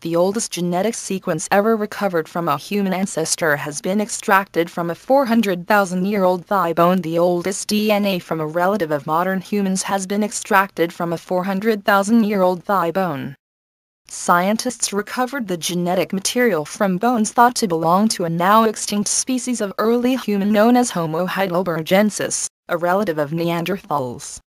The oldest genetic sequence ever recovered from a human ancestor has been extracted from a 400,000 year old thigh bone. The oldest DNA from a relative of modern humans has been extracted from a 400,000 year old thigh bone. Scientists recovered the genetic material from bones thought to belong to a now extinct species of early human known as Homo heidelbergensis, a relative of Neanderthals.